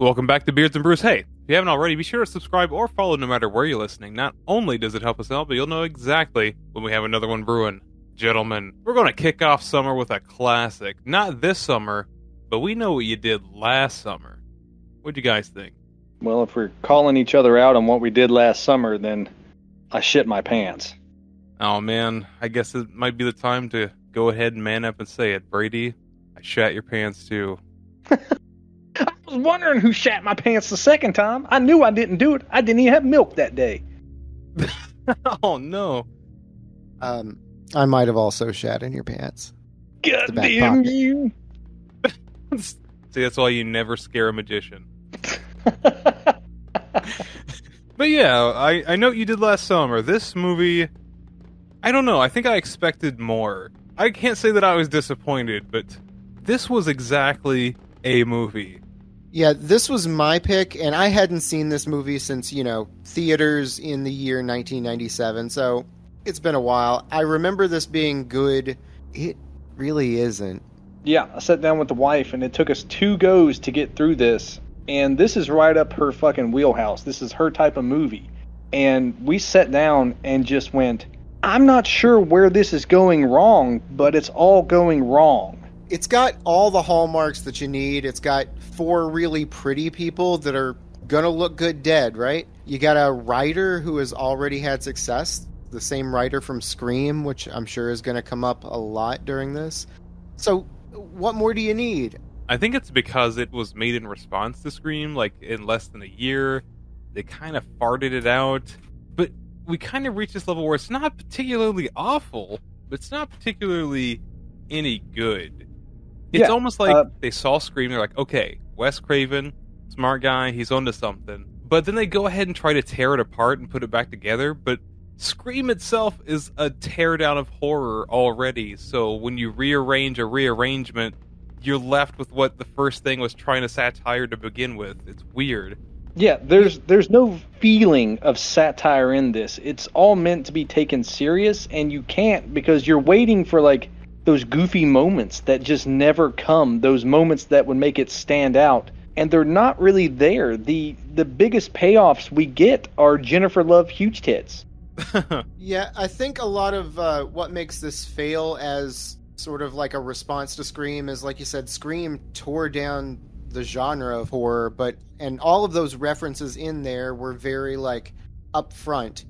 Welcome back to Beards and Brews. Hey, if you haven't already, be sure to subscribe or follow no matter where you're listening. Not only does it help us out, but you'll know exactly when we have another one brewing. Gentlemen, we're going to kick off summer with a classic. Not this summer, but we know what you did last summer. What'd you guys think? Well, if we're calling each other out on what we did last summer, then I shit my pants. Oh man, I guess it might be the time to go ahead and man up and say it. Brady, I shat your pants too. I was wondering who shat my pants the second time. I knew I didn't do it. I didn't even have milk that day. oh no. Um, I might have also shat in your pants. God damn pocket. you. See, that's why you never scare a magician. But yeah, I, I know what you did last summer. This movie, I don't know. I think I expected more. I can't say that I was disappointed, but this was exactly a movie. Yeah, this was my pick, and I hadn't seen this movie since, you know, theaters in the year 1997, so it's been a while. I remember this being good. It really isn't. yeah, I sat down with the wife, and it took us two goes to get through this. And this is right up her fucking wheelhouse. This is her type of movie. And we sat down and just went, I'm not sure where this is going wrong, but it's all going wrong. It's got all the hallmarks that you need. It's got four really pretty people that are gonna look good dead, right? You got a writer who has already had success, the same writer from Scream, which I'm sure is gonna come up a lot during this. So, what more do you need? I think it's because it was made in response to Scream, like in less than a year. They kind of farted it out. But we kind of reached this level where it's not particularly awful, but it's not particularly any good. It's Yeah, almost like uh, they saw Scream, they're like, okay, Wes Craven, smart guy, he's onto something. But then they go ahead and try to tear it apart and put it back together, but Scream itself is a teardown of horror already, so when you rearrange a rearrangement, you're left with what the first thing was trying to satire to begin with. It's weird. Yeah, there's there's no feeling of satire in this. It's all meant to be taken serious and you can't because you're waiting for like those goofy moments that just never come, those moments that would make it stand out. And they're not really there. The the biggest payoffs we get are Jennifer Love huge tits. Yeah, I think a lot of uh, what makes this fail as sort of like a response to Scream is, like you said, Scream tore down the genre of horror, but and all of those references in there were very like upfront.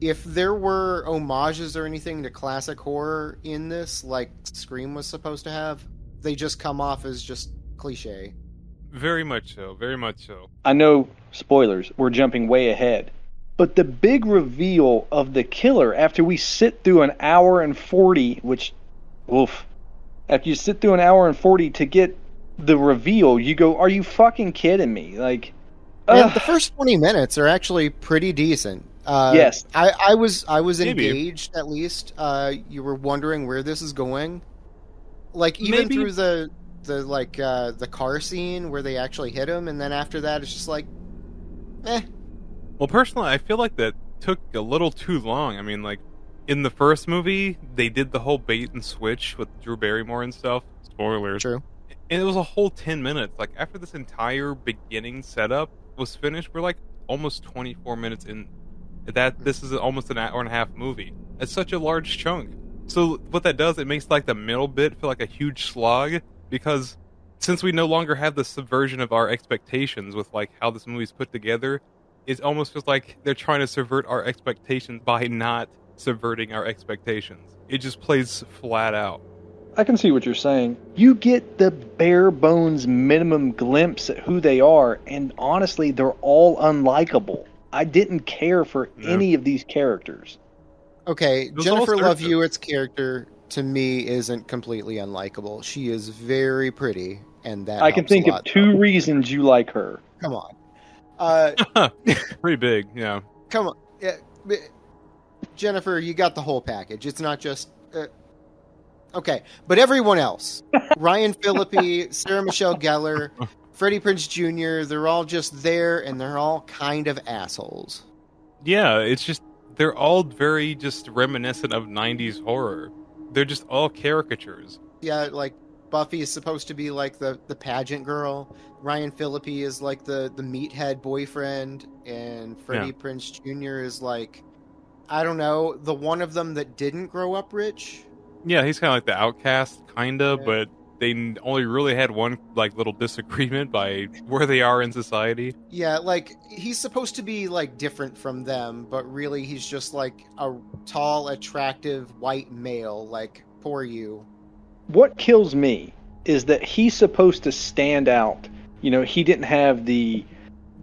If there were homages or anything to classic horror in this, like Scream was supposed to have, they just come off as just cliche. very much so. Very much so. I know spoilers, we're jumping way ahead. But the big reveal of the killer after we sit through an hour and 40, which, oof, after you sit through an hour and 40 to get the reveal, you go, Are you fucking kidding me? Like, And the first twenty minutes are actually pretty decent. Uh, Yes. I, I was I was Maybe. engaged at least. Uh, you were wondering where this is going, like even Maybe- through the the like uh, the car scene where they actually hit him, and then after that it's just like, eh. Well, personally, I feel like that took a little too long. I mean, like in the first movie, they did the whole bait and switch with Drew Barrymore and stuff. Spoilers. True. And it was a whole 10 minutes. Like after this entire beginning setup was finished, we're like almost 24 minutes in. That this is almost an hour and a half movie. It's such a large chunk. So what that does, it makes like the middle bit feel like a huge slog because since we no longer have the subversion of our expectations with like how this movie's put together, it almost feels like they're trying to subvert our expectations by not subverting our expectations. It just plays flat out. I can see what you're saying. You get the bare bones minimum glimpse at who they are, and honestly, they're all unlikable. I didn't care for No. any of these characters. Okay, Those Jennifer Love. Hewitt's character to me isn't completely unlikable. She is very pretty, and that I can helps a think of two though. reasons you like her. Come on, uh, Pretty big, yeah. Come on, yeah, Jennifer, you got the whole package. It's not just uh, okay, but everyone else, Ryan Phillippe, Sarah Michelle Gellar, Freddie Prinze Jr. They're all just there, and they're all kind of assholes. Yeah, it's just they're all very just reminiscent of 90s horror. They're just all caricatures. Yeah, like Buffy is supposed to be like the the pageant girl. Ryan Phillippe is like the the meathead boyfriend, and Freddie Yeah. Prinze Jr. is like, I don't know, the one of them that didn't grow up rich. Yeah, he's kind of like the outcast, kinda, Yeah. but they only really had one like little disagreement by where they are in society. Yeah, like he's supposed to be like different from them, but really he's just like a tall, attractive white male. Like poor you. what kills me is that he's supposed to stand out. You know, he didn't have the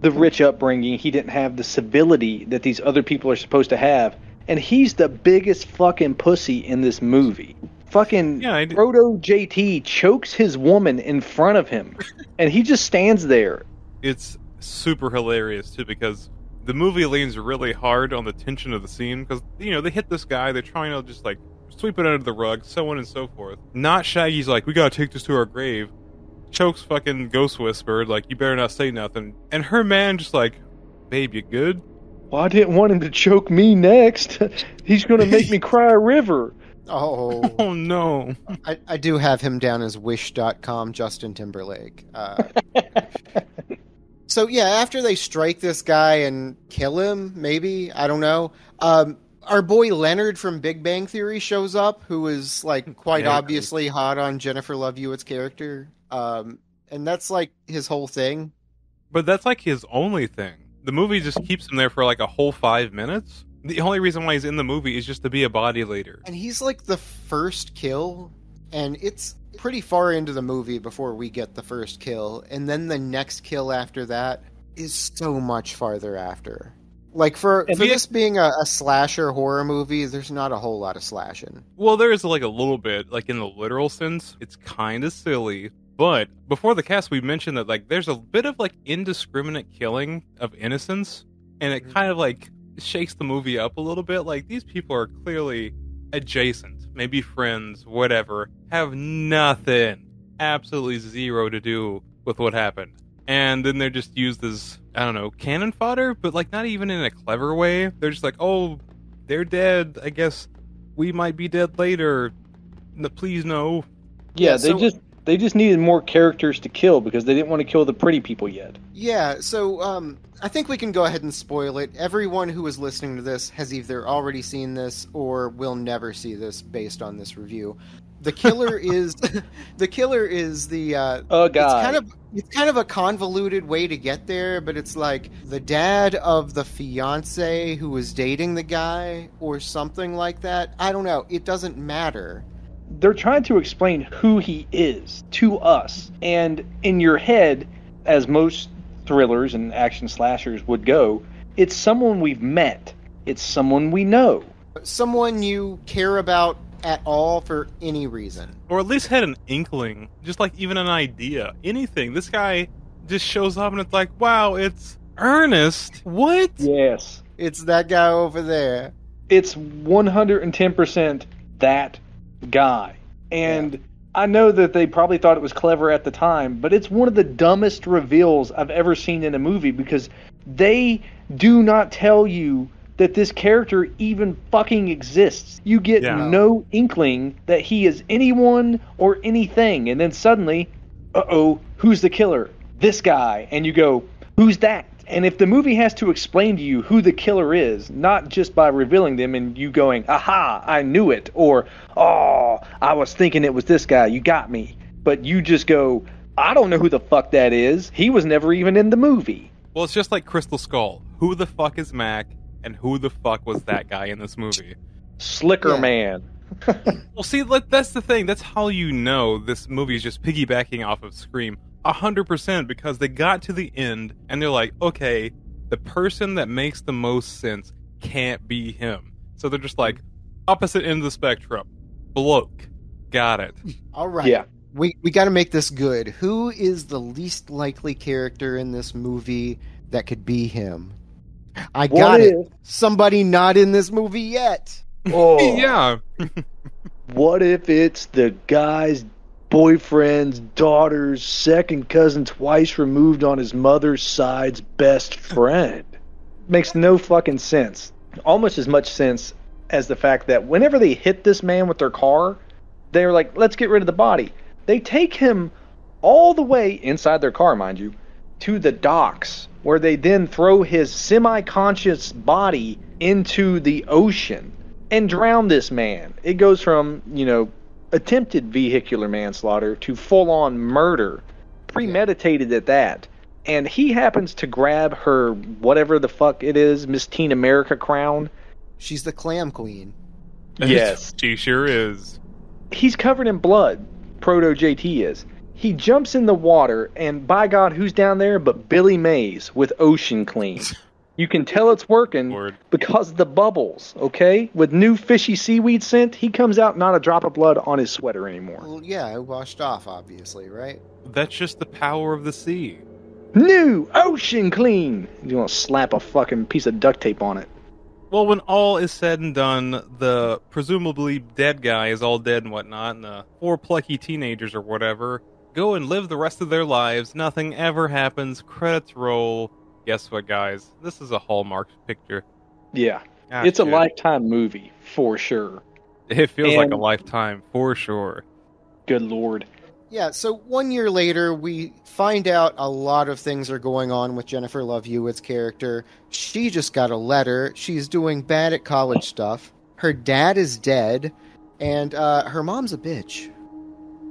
the rich upbringing, he didn't have the civility that these other people are supposed to have, and he's the biggest fucking pussy in this movie. Fucking Yeah, Proto JT chokes his woman in front of him, and he just stands there. it's super hilarious too because the movie leans really hard on the tension of the scene because you know they hit this guy they're trying to just like sweep it under the rug so on and so forth not shaggy's like we gotta take this to our grave chokes fucking ghost whisper like you better not say nothing and her man just like babe you good Well, I didn't want him to choke me next. He's gonna make me cry a river. Oh, oh no I, I do have him down as Wish.com Justin Timberlake. Uh, so yeah, after they strike this guy and kill him, maybe I don't know. Um, our boy Leonard from Big Bang Theory shows up, who is like quite Yeah. obviously hot on Jennifer Love Hewitt's character, um, and that's like his whole thing. but that's like his only thing the movie just keeps him there for like a whole five minutes the only reason why he's in the movie is just to be a body leader And he's like the first kill, and it's pretty far into the movie before we get the first kill, and then the next kill after that is so much farther after. Like for And for he- this being a, a slasher horror movie, there's not a whole lot of slashing. Well, there is like a little bit, like in the literal sense, it's kind of silly. But before the cast, we mentioned that like there's a bit of like indiscriminate killing of innocents, and it Mhm. kind of like shakes the movie up a little bit. Like these people are clearly adjacent, maybe friends, whatever, have nothing, absolutely zero to do with what happened, and then they're just used as I don't know cannon fodder, but like not even in a clever way. They're just like, oh, they're dead. I guess we might be dead later. No, please no. Yeah, Yeah, they so- just they just needed more characters to kill because they didn't want to kill the pretty people yet. Yeah, so um, I think we can go ahead and spoil it. Everyone who is listening to this has either already seen this or will never see this based on this review. The killer is the killer is the uh, A guy. It's kind of it's kind of a convoluted way to get there, but it's like the dad of the fiance who was dating the guy or something like that. I don't know. It doesn't matter. They're trying to explain who he is to us. And in your head, as most thrillers and action slashers would go, it's someone we've met. It's someone we know. Someone you care about at all for any reason. Or at least had an inkling, just like even an idea, anything. This guy just shows up and it's like, wow, it's Ernest. What? Yes. It's that guy over there. It's 110% that guy. And I know that they probably thought it was clever at the time, but it's one of the dumbest reveals I've ever seen in a movie because they do not tell you that this character even fucking exists. You get Yeah. no inkling that he is anyone or anything. And then suddenly, uh oh, who's the killer? This guy. And you go, who's that? And if the movie has to explain to you who the killer is, not just by revealing them and you going, aha, I knew it, or, oh, I was thinking it was this guy, you got me. But you just go, I don't know who the fuck that is. He was never even in the movie. Well, it's just like Crystal Skull. Who the fuck is Mac? And who the fuck was that guy in this movie? Slicker Yeah. Man. Well, see, that's the thing. That's how you know this movie is just piggybacking off of Scream. A hundred percent, because they got to the end and they're like, okay, the person that makes the most sense can't be him. So they're just like, opposite end of the spectrum. Bloke. Got it. All right. Yeah. We we got to make this good. Who is the least likely character in this movie that could be him? I got What it. if- Somebody not in this movie yet. Oh, yeah. What if it's the guy's boyfriend's daughter's second cousin twice removed on his mother's side's best friend? Makes no fucking sense. Almost as much sense as the fact that whenever they hit this man with their car, they're like, let's get rid of the body. They take him all the way inside their car, mind you, to the docks, where they then throw his semi conscious body into the ocean and drown this man. It goes from, you know, attempted vehicular manslaughter to full on murder, premeditated at that. And he happens to grab her, whatever the fuck it is, Miss Teen America crown. She's the clam queen. Yes. she sure is. He's covered in blood. Proto JT is. He jumps in the water, and by God, who's down there but Billy Mays with Ocean Clean? You can tell it's working Lord. because the bubbles, okay? With new fishy seaweed scent, he comes out not a drop of blood on his sweater anymore. Well, yeah, it washed off, obviously, right? That's just the power of the sea. New Ocean Clean! You want to slap a fucking piece of duct tape on it. Well, when all is said and done, the presumably dead guy is all dead and whatnot, and the four plucky teenagers or whatever go and live the rest of their lives. Nothing ever happens. Credits roll. Guess what, guys? This is a Hallmark picture. Yeah, Ah, it's a lifetime movie, for sure. It feels like a lifetime for sure. Good lord. Yeah, so one year later, we find out a lot of things are going on with Jennifer Love Hewitt's character. She just got a letter. She's doing bad at college stuff. Her dad is dead, and uh, her mom's a bitch.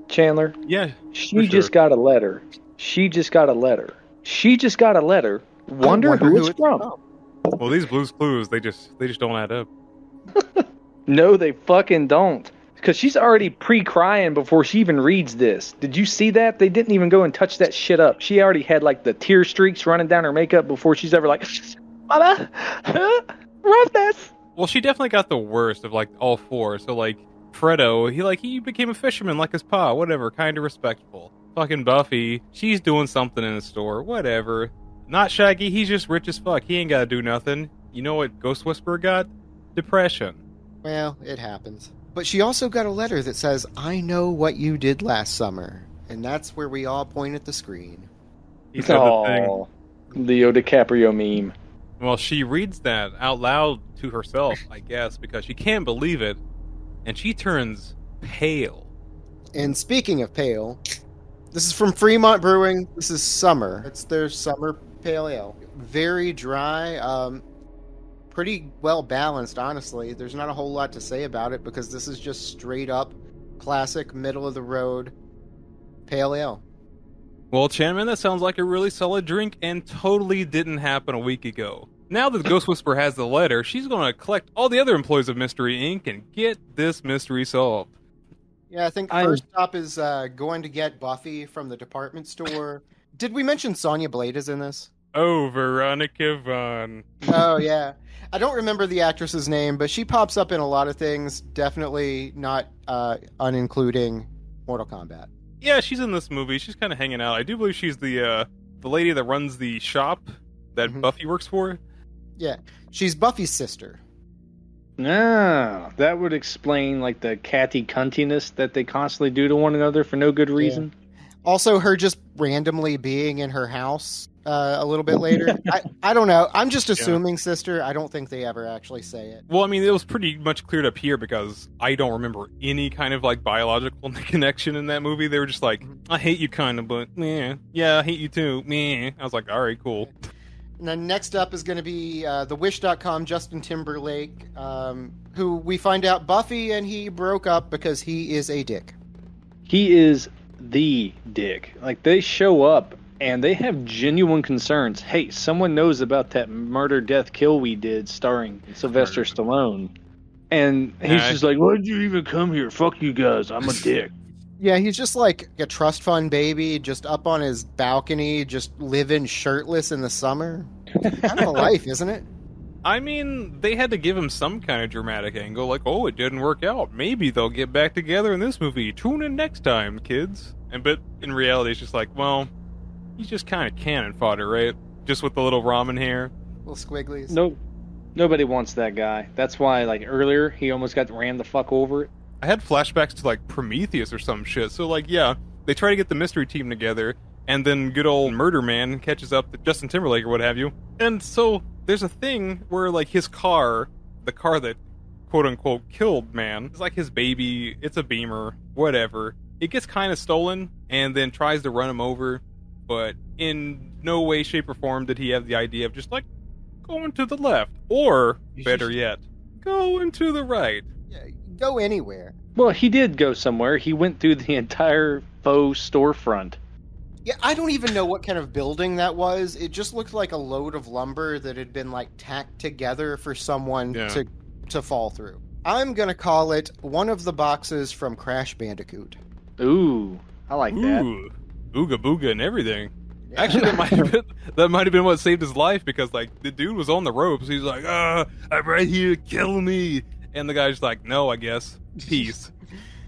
Chandler, Yeah, she For just got a letter. She just got a letter. She just got a letter. Wonder, I who, it's from. well, these Blues Clues they just they just don't add up. No, they fucking don't. Because she's already pre crying before she even reads this. Did you see that? They didn't even go and touch that shit up. She already had like the tear streaks running down her makeup before she's ever like, Mama, rub this. Well, she definitely got the worst of like all four. So like Fredo, he like he became a fisherman like his pa, whatever, kind of respectful. Fucking Buffy, she's doing something in the store, whatever. Not Shaggy, he's just rich as fuck. He ain't got to do nothing. You know what Ghost Whisperer got? Depression. Well, it happens. But she also got a letter that says, I know what you did last summer. And that's where we all point at the screen. He said the thing. Leo DiCaprio meme. Well, she reads that out loud to herself, I guess, because she can't believe it, and she turns pale. And speaking of pale, this is from Fremont Brewing. This is summer. It's their summer pale ale. Very dry. Um, pretty well balanced, honestly. There's not a whole lot to say about it because this is just straight up classic middle of the road pale ale. Well, Chanman, that sounds like a really solid drink and totally didn't happen a week ago. Now that the Ghost Whisperer has the letter, she's going to collect all the other employees of Mystery Inc. and get this mystery solved. Yeah, I think I- first stop is uh, going to get Buffy from the department store. Did we mention Sonya Blade is in this? Oh, Veronica Vaughn. oh yeah i don't remember the actress's name but she pops up in a lot of things definitely not uh unincluding mortal kombat Yeah, she's in this movie. She's kind of hanging out. I do believe she's the uh, the lady that runs the shop that Mhm. Buffy works for. yeah she's buffy's sister Ah, that would explain like the catty cuntiness that they constantly do to one another for no good reason. also her just randomly being in her house uh, a little bit later I, I don't know i'm just assuming sister i don't think they ever actually say it Well, I mean, it was pretty much cleared up here because I don't remember any kind of like biological connection in that movie. They were just like, "I hate you," kind of, but yeah, yeah, I hate you too. Meh. I was like, "All right, cool." And then next up is going to be uh, the Wish.com Justin Timberlake, um, who we find out Buffy and he broke up because he is a dick. He is the dick. Like they show up and they have genuine concerns. Hey, someone knows about that murder, death, kill we did starring Sylvester Murder. Stallone. And he's Yeah, I- just like, Why'd you even come here? Fuck you guys. I'm a dick. Yeah, he's just like a trust fund baby, just up on his balcony, just living shirtless in the summer. kind of a life, isn't it? I mean, they had to give him some kind of dramatic angle, like, "Oh, it didn't work out. Maybe they'll get back together in this movie. Tune in next time, kids." And but in reality, it's just like, well, he's just kind of cannon fodder, right? Just with the little ramen hair. Little squigglies. no nobody wants that guy. That's why like earlier he almost got ran the fuck over. I had flashbacks to like Prometheus or some shit. So like, yeah, they try to get the mystery team together, and then good old Murder Man catches up to Justin Timberlake or what have you. And so there's a thing where like his car, the car that quote unquote killed man, is like his baby. It's a Beamer, whatever. it gets kind of stolen and then tries to run him over, but in no way, shape, or form did he have the idea of just like going to the left, or better yet, going to the right. Yeah, go anywhere. Well, he did go somewhere. He went through the entire faux storefront. Yeah, I don't even know what kind of building that was. It just looked like a load of lumber that had been like tacked together for someone Yeah. to to fall through. I'm gonna call it one of the boxes from Crash Bandicoot. Ooh, I like that. Ooh, ooga booga and everything. Actually, that might have been that might have been what saved his life because like the dude was on the ropes. He's like, "Ah, I'm right here, kill me," and the guy's like, "No, I guess, peace."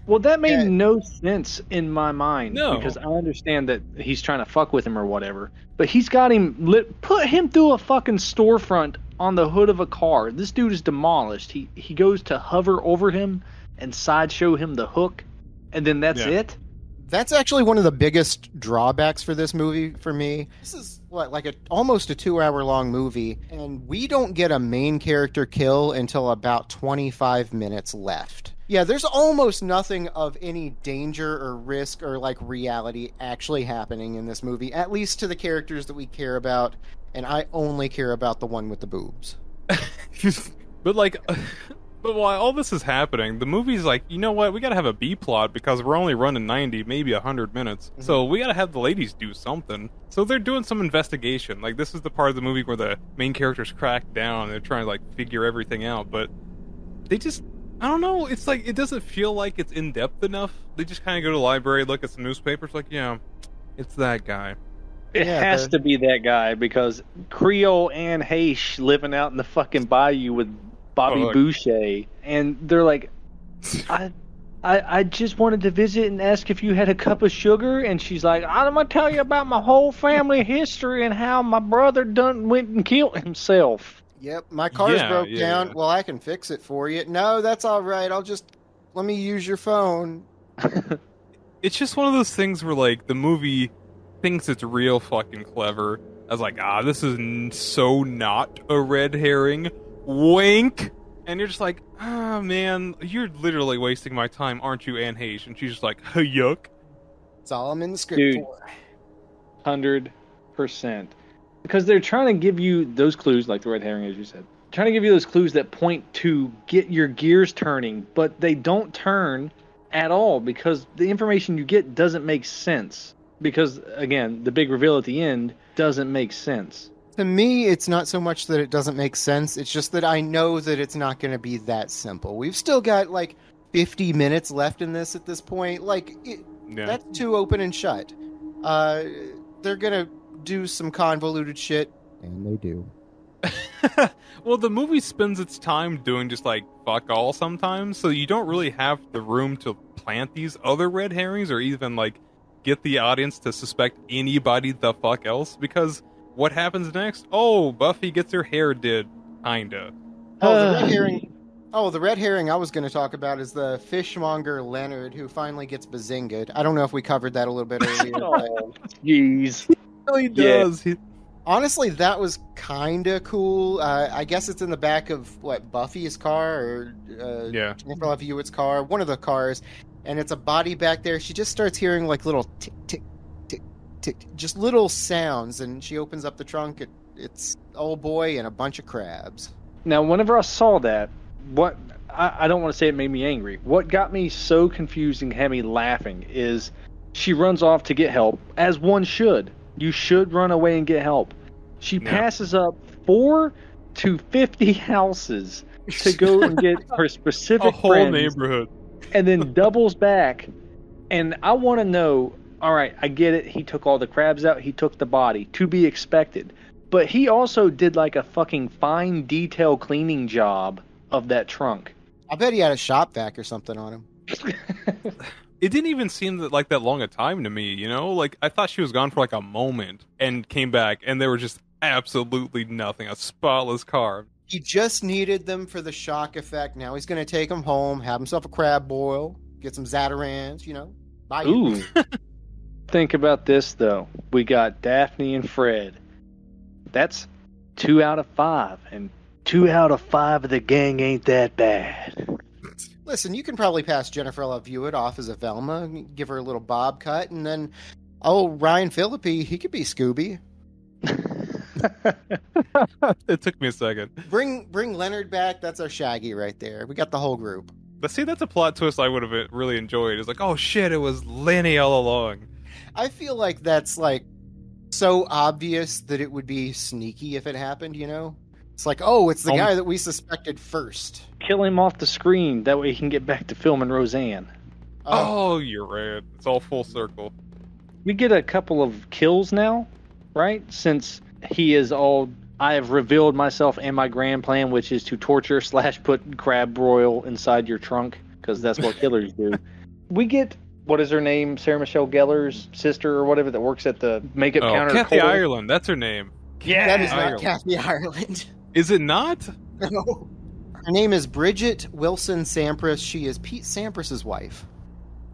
Well, that made Yeah. no sense in my mind No. because I understand that he's trying to fuck with him or whatever. But he's got him lit, put him through a fucking storefront on the hood of a car. This dude is demolished. He he goes to hover over him and sideshow him the hook, and then that's Yeah. it. That's actually one of the biggest drawbacks for this movie for me. This is what, like a almost a two hour long movie, and we don't get a main character kill until about 25 minutes left. Yeah, there's almost nothing of any danger or risk or like reality actually happening in this movie, at least to the characters that we care about, and I only care about the one with the boobs. but like, but while all this is happening, the movie's like, you know what? We gotta have a B plot because we're only running ninety, maybe hundred minutes. Mm-hmm. So we gotta have the ladies do something. So they're doing some investigation. Like this is the part of the movie where the main characters crack down. They're trying to like figure everything out, but they just. I don't know. It's like it doesn't feel like it's in depth enough. They just kind of go to the library, look at some newspapers, like, yeah, it's that guy. It Yeah, has the- to be that guy because Creole Anne Heche living out in the fucking bayou with Bobby Fuck. Boucher, and they're like, I, I, I just wanted to visit and ask if you had a cup of sugar, and she's like, I'm gonna tell you about my whole family history and how my brother done went and killed himself. Yep, my car's Yeah, broke yeah, down. yeah. Well, I can fix it for you. No, that's all right. I'll just let me use your phone. it's just one of those things where like the movie thinks it's real fucking clever. I was like, ah, this is n- so not a red herring. Wink. And you're just like, ah, man, you're literally wasting my time, aren't you, Anne Heche? And she's just like, hey, yuck. That's all I'm in the script Dude. for. Hundred percent, because they're trying to give you those clues, like the red herring, as you said, trying to give you those clues that point to get your gears turning, but they don't turn at all because the information you get doesn't make sense. Because again, the big reveal at the end doesn't make sense. To me, it's not so much that it doesn't make sense. It's just that I know that it's not going to be that simple. We've still got like 50 minutes left in this at this point. Like, it, Yeah. that's too open and shut. Uh, they're going to do some convoluted shit. And they do. well, the movie spends its time doing just like fuck all sometimes, so you don't really have the room to plant these other red herrings or even like get the audience to suspect anybody the fuck else because what happens next? Oh, Buffy gets her hair did, kinda. Oh, the Uh, red herring. Oh, the red herring I was going to talk about is the fishmonger Leonard who finally gets bazingaed. I don't know if we covered that a little bit earlier. but Oh, jeez. really Yeah. does. He- honestly, that was kind of cool. Uh, I guess it's in the back of what Buffy's car or uh, yeah. Jennifer Love Hewitt's car, one of the cars, and it's a body back there. She just starts hearing like little tick tick tick tick, just little sounds, and she opens up the trunk. It, it's old boy and a bunch of crabs. Now, whenever I saw that, what I, I don't want to say it made me angry. What got me so confused and had me laughing is she runs off to get help, as one should. You should run away and get help. She Yeah. passes up four to fifty houses to go and get her specific A whole friends, neighborhood. and then doubles back. And I want to know. All right, I get it. He took all the crabs out. He took the body. To be expected. But he also did like a fucking fine detail cleaning job of that trunk. I bet he had a shop vac or something on him. It didn't even seem that, like that long a time to me, you know? Like I thought she was gone for like a moment and came back and there was just absolutely nothing. A spotless car. He just needed them for the shock effect. Now he's going to take them home, have himself a crab boil, get some Zatarain's, you know. Bye. Ooh. Think about this though. We got Daphne and Fred. That's two out of five, and two out of five of the gang ain't that bad. listen, you can probably pass Jennifer Love Hewitt off as a Velma, give her a little bob cut, and then oh Ryan Phillippe, he could be Scooby. it took me a second. Bring bring Leonard back. That's our Shaggy right there. We got the whole group. But see, that's a plot twist I would have really enjoyed. It's like, oh shit, it was Lenny all along. I feel like that's like so obvious that it would be sneaky if it happened. You know, it's like, oh, it's the Um, guy that we suspected first. Kill him off the screen. That way he can get back to filming Roseanne. Oh, Oh, you're right. It's all full circle. We get a couple of kills now, right? Since he is all. I have revealed myself and my grand plan, which is to torture slash put crab broil inside your trunk, because that's what killers do. We get what is her name? Sarah Michelle Gellar's sister or whatever that works at the makeup Oh, counter. Kathy Cole. Ireland. That's her name. Yeah, that is not Ireland. Kathy Ireland. Is it not? no. Her name is Bridget Wilson Sampras. She is Pete Sampras's wife.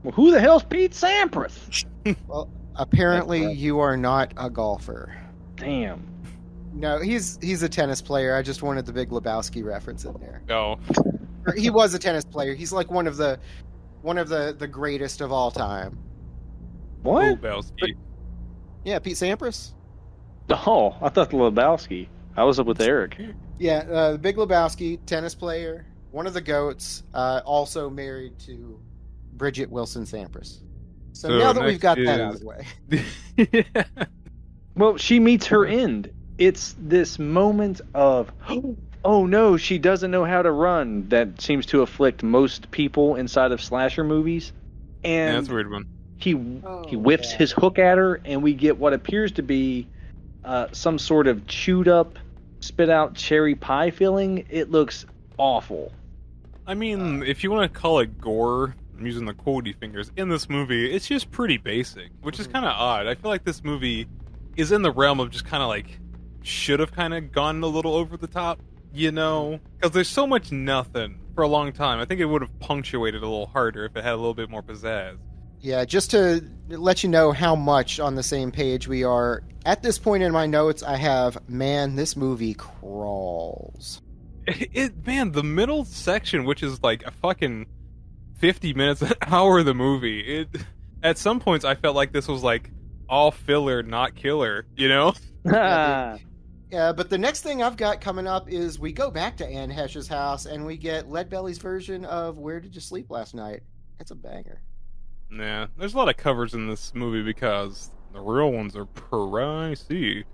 Well, who the hell's Pete Sampras? Well, apparently, right. you are not a golfer. Damn. No, he's he's a tennis player. I just wanted the Big Lebowski reference in there. Oh. No. He was a tennis player. He's like one of the one of the the greatest of all time. What? Lebowski. Yeah, Pete Sampras. Oh, I thought the Lebowski. I was up with Eric. Yeah, uh, the Big Lebowski, tennis player, one of the goats, uh, also married to Bridget Wilson Sampras. So, So now that we've next got that out of the way, yeah. Well, she meets her end. It's this moment of, oh no, she doesn't know how to run that seems to afflict most people inside of slasher movies. And that's a weird one. he Oh, he whiffs yeah. his hook at her, and we get what appears to be uh, some sort of chewed up, spit out cherry pie filling. It looks awful. I mean, if you want to call it gore, I'm using the quotey fingers, in this movie, it's just pretty basic, which is Mhm. kind of odd. I feel like this movie is in the realm of just kind of like, should have kind of gone a little over the top, you know? Because there's so much nothing for a long time. I think it would have punctuated a little harder if it had a little bit more pizzazz. yeah, just to let you know how much on the same page we are. At this point in my notes, I have, man, this movie crawls. It, it man, the middle section, which is like a fucking fifty minutes an hour of the movie. It at some points I felt like this was like all filler, not killer. You know? Yeah, Yeah, but the next thing I've got coming up is we go back to Anne Heche's house and we get Leadbelly's version of Where Did You Sleep Last Night? It's a banger. Nah, there's a lot of covers in this movie because the real ones are pricey.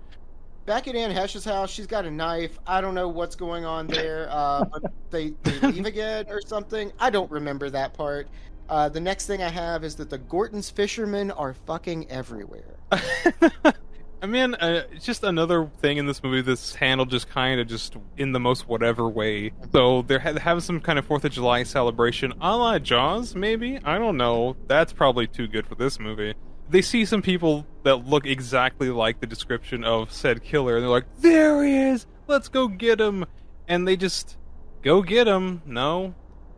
Back at Anne Heche's house, she's got a knife. I don't know what's going on there, uh, but they, they leave again or something. I don't remember that part. Uh, the next thing I have is that the Gorton's fishermen are fucking everywhere. I mean, uh, it's just another thing in this movie that's handled just kind of just in the most whatever way. So they're ha- having some kind of Fourth of July celebration, a la Jaws, maybe. I don't know. That's probably too good for this movie. They see some people that look exactly like the description of said killer, and they're like, "There he is! Let's go get him!" And they just go get him. No,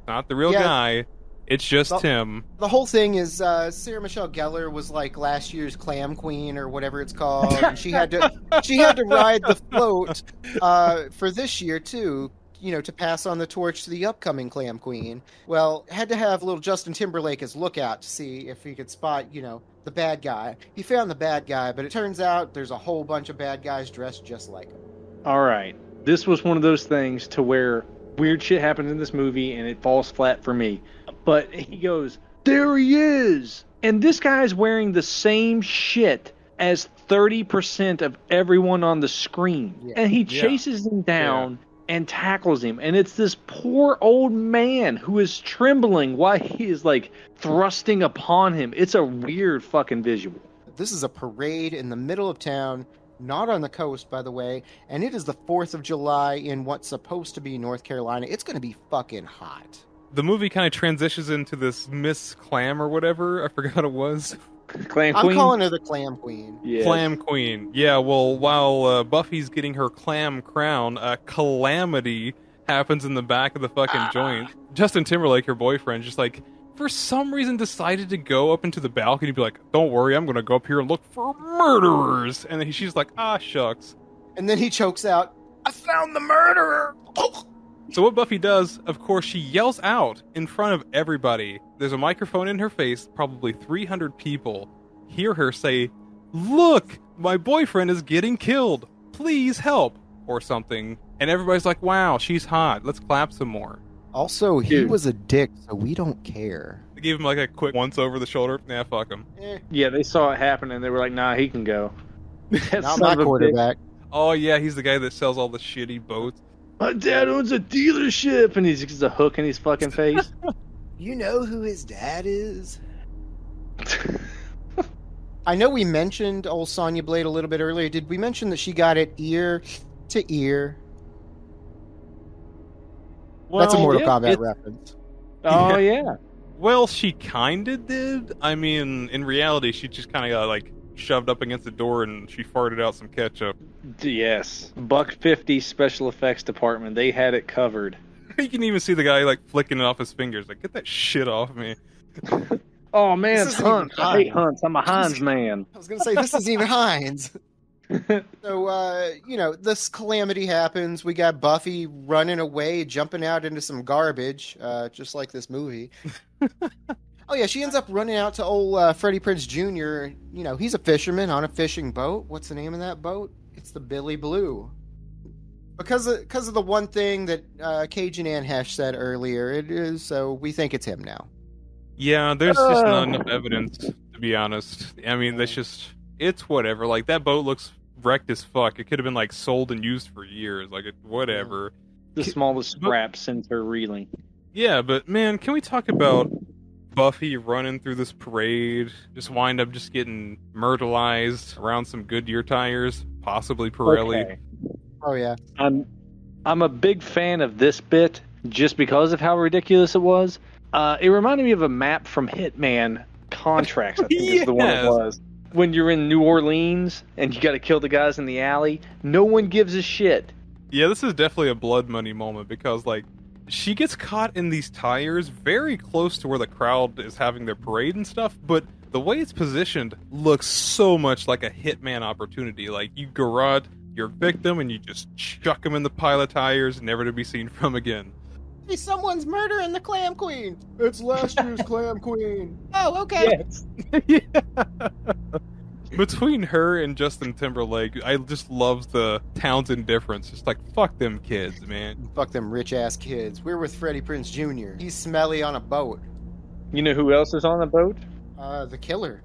not the real Yeah. guy. It's just Well- him. The whole thing is uh, Sarah Michelle Gellar was like last year's clam queen or whatever it's called, and she had to she had to ride the float uh, for this year too. You know, to pass on the torch to the upcoming clam queen. Well, had to have little Justin Timberlake as lookout to see if he could spot, you know, the bad guy. He found the bad guy, but it turns out there's a whole bunch of bad guys dressed just like him. All right. This was one of those things to where weird shit happens in this movie and it falls flat for me. But he goes, There he is! And this guy's wearing the same shit as 30% of everyone on the screen. Yeah. And he Yeah. chases him down and tackles him. And it's this poor old man who is trembling while he is like thrusting upon him. It's a weird fucking visual. This is a parade in the middle of town, not on the coast, by the way, and it is the 4th of July in what's supposed to be North Carolina. It's going to be fucking hot. The movie kind of transitions into this Miss Clam or whatever. I forgot what it was. Clan I'm calling her the Clam Queen. yeah. Clam Queen. Yeah, well, while uh, Buffy's getting her clam crown, a calamity happens in the back of the fucking Ah. joint. Justin Timberlake, her boyfriend, just like, for some reason decided to go up into the balcony and be like, don't worry, I'm going to go up here and look for murderers. And then she's like, ah, shucks. And then he chokes out, I found the murderer! So what Buffy does, of course, she yells out in front of everybody. There's a microphone in her face. Probably 300 people hear her say, "Look, my boyfriend is getting killed. Please help," or something. And everybody's like, "Wow, she's hot. Let's clap some more." Also, he Dude. was a dick, so we don't care. They gave him like a quick once over the shoulder. Nah, fuck him. Eh, Yeah, they saw it happen and they were like, "Nah, he can go." That not son my of a bitch. quarterback. Oh yeah, he's the guy that sells all the shitty boats. My dad owns a dealership, and he's just a hook in his fucking face. You know who his dad is? I know we mentioned old Sonya Blade a little bit earlier. Did we mention that she got it ear to ear? That's a Mortal yeah, Kombat it- reference. Oh yeah. Well, she kinda did. I mean, in reality, she just kind of got like shoved up against the door and she farted out some ketchup. Yes. Buck fifty special effects department. They had it covered. You can even see the guy like flicking it off his fingers. Like, get that shit off me. Oh man, This it's isn't Hunts. I hate Heinz. Hunts. I'm a Heinz man. I was gonna say this isn't even Heinz. So uh, you know, this calamity happens. We got Buffy running away, jumping out into some garbage, uh, just like this movie. Oh yeah, she ends up running out to old uh, Freddie Prinze Jr. You know, he's a fisherman on a fishing boat. What's the name of that boat? It's the Billy Blue. Because of, because of the one thing that uh, Cajun Anne Heche said earlier, it is so we think it's him now. Yeah, there's just not Oh. enough evidence to be honest. I mean, that's just it's whatever. Like that boat looks wrecked as fuck. It could have been like sold and used for years. Like it, whatever. The smallest scrap sends her reeling. Yeah, but man, can we talk about Buffy running through this parade, just wind up just getting myrtleized around some Goodyear tires, possibly Pirelli. Okay. Oh yeah, I'm I'm a big fan of this bit just because of how ridiculous it was. Uh, it reminded me of a map from Hitman Contracts. I think is the one it was. When you're in New Orleans and you got to kill the guys in the alley, no one gives a shit. Yeah, this is definitely a blood money moment because like she gets caught in these tires very close to where the crowd is having their parade and stuff, but the way it's positioned looks so much like a hitman opportunity. Like you garrote your victim and you just chuck him in the pile of tires, never to be seen from again. hey, someone's murdering the Clam Queen. It's last year's Clam Queen. Oh, okay. Yes. Between her and Justin Timberlake, I just love the town's indifference. Just like fuck them kids, man. Fuck them rich ass kids. We're with Freddie Prinze Jr. He's smelly on a boat. You know who else is on the boat? Uh, the killer.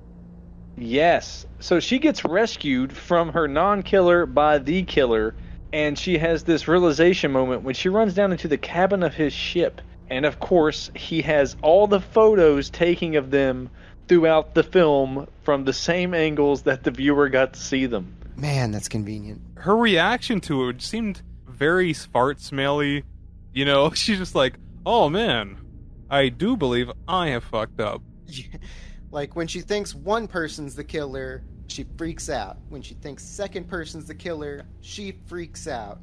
Yes. So she gets rescued from her non killer by the killer, and she has this realization moment when she runs down into the cabin of his ship. And of course, he has all the photos taking of them throughout the film from the same angles that the viewer got to see them. Man, that's convenient. Her reaction to it seemed very fart smelly. You know, she's just like, "Oh man, I do believe I have fucked up." like when she thinks one person's the killer, she freaks out. When she thinks second person's the killer, she freaks out.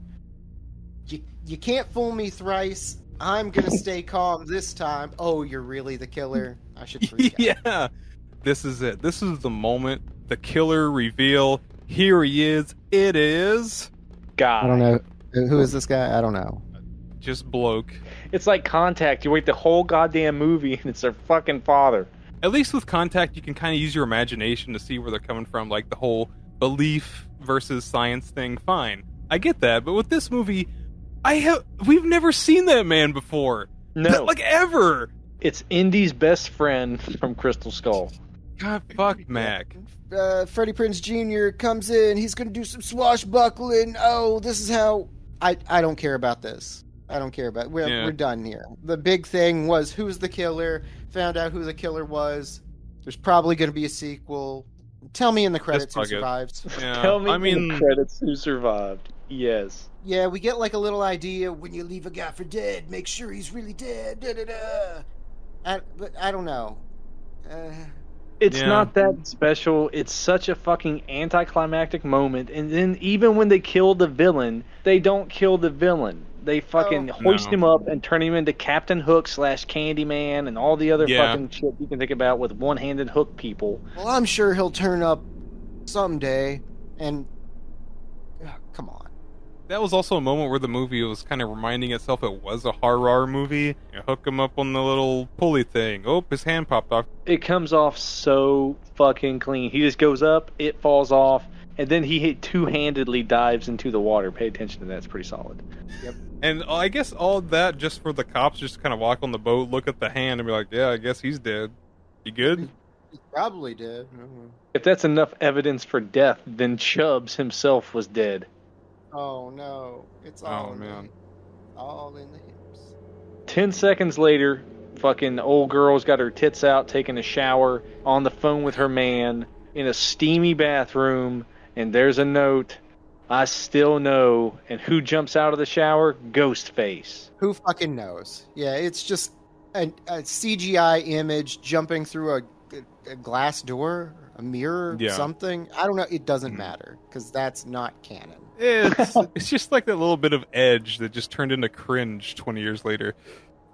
You you can't fool me thrice. I'm gonna stay calm this time. Oh, you're really the killer. I should freak out. yeah, this is it. This is the moment. The killer reveal. Here he is. It is God. I don't know who is this guy. I don't know. just bloke. It's like Contact. You wait the whole goddamn movie, and it's their fucking father. At least with contact, you can kind of use your imagination to see where they're coming from, like the whole belief versus science thing. Fine, I get that, but with this movie, I have we've never seen that man before. No, like ever. it's Indy's best friend from Crystal Skull. God, fuck Mac. uh, Freddie Prinze Jr. comes in. He's going to do some swashbuckling. Oh, this is how. I I don't care about this. I don't care about. We're Yeah. we're done here. The big thing was who's the killer. Found out who the killer was. There's probably going to be a sequel. Tell me in the credits who fuck it. survives. Yeah, Tell me I in mean, the credits who survived. Yes. Yeah, we get like a little idea when you leave a guy for dead. Make sure he's really dead. Da da da. I, but I don't know. Uh, It's Yeah. not that special. It's such a fucking anticlimactic moment. And then even when they kill the villain, they don't kill the villain. They fucking Oh. hoist No. him up and turn him into Captain Hook slash Candyman and all the other Yeah. fucking shit you can think about with one-handed hook people. well, I'm sure he'll turn up someday. And Ugh, come on. That was also a moment where the movie was kind of reminding itself it was a horror movie. You hook him up on the little pulley thing. Oh, his hand popped off. It comes off so fucking clean. He just goes up, it falls off, and then he two-handedly dives into the water. Pay attention to that; it's pretty solid. Yep. And I guess all that just for the cops just kind of walk on the boat, look at the hand, and be like, "Yeah, I guess he's dead. You good?" He probably dead. Mm-hmm. If that's enough evidence for death, then Chubbs himself was dead. Oh no! It's oh, all Oh, in man. The, all in the hips. Ten seconds later, fucking old girl's got her tits out, taking a shower, on the phone with her man, in a steamy bathroom, and there's a note. I still know. And who jumps out of the shower? Ghostface. Who fucking knows? Yeah, it's just a, a CGI image jumping through a, a, a glass door, a mirror, Yeah. something. I don't know. It doesn't Mhm. matter because that's not canon. It's it's just like that little bit of edge that just turned into cringe twenty years later.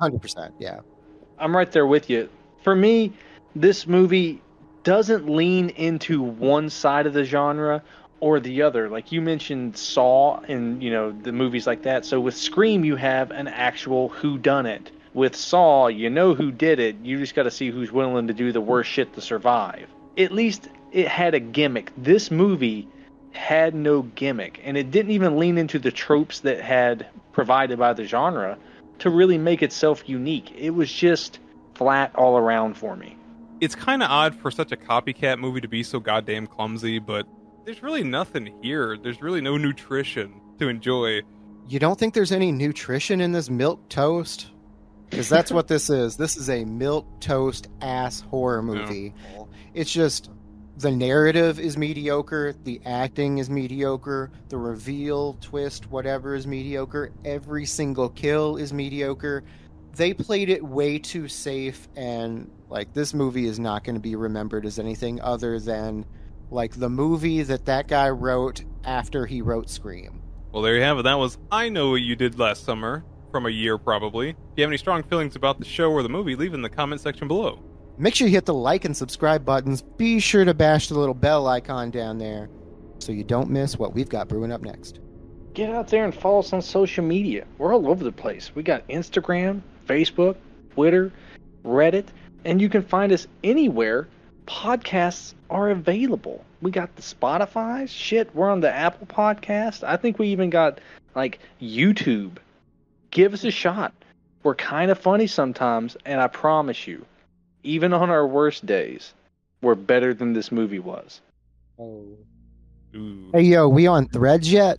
Hundred percent. Yeah. I'm right there with you. For me, this movie doesn't lean into one side of the genre or the other. Like you mentioned Saw and, you know, the movies like that. So with Scream you have an actual who done it. With Saw, you know who did it. You just got to see who's willing to do the worst shit to survive. At least it had a gimmick. This movie had no gimmick and it didn't even lean into the tropes that had provided by the genre to really make itself unique. It was just flat all around for me. It's kind of odd for such a copycat movie to be so goddamn clumsy, but there's really nothing here. There's really no nutrition to enjoy. You don't think there's any nutrition in this milk toast? Because that's what this is. This is a milk toast ass horror movie. It's just the narrative is mediocre, the acting is mediocre, the reveal, twist, whatever is mediocre. Every single kill is mediocre. They played it way too safe, and like this movie is not going to be remembered as anything other than like the movie that that guy wrote after he wrote Scream. Well, there you have it. That was I Know What You Did Last Summer, from a year probably. If you have any strong feelings about the show or the movie, leave in the comment section below. Make sure you hit the like and subscribe buttons. Be sure to bash the little bell icon down there so you don't miss what we've got brewing up next. Get out there and follow us on social media. We're all over the place. We got Instagram, Facebook, Twitter, Reddit, and you can find us anywhere podcasts are available. We got the Spotify, shit, we're on the Apple podcast. I think we even got like YouTube. Give us a shot. We're kind of funny sometimes, and I promise you, even on our worst days, we're better than this movie was. Ooh. Hey, yo, we on threads yet?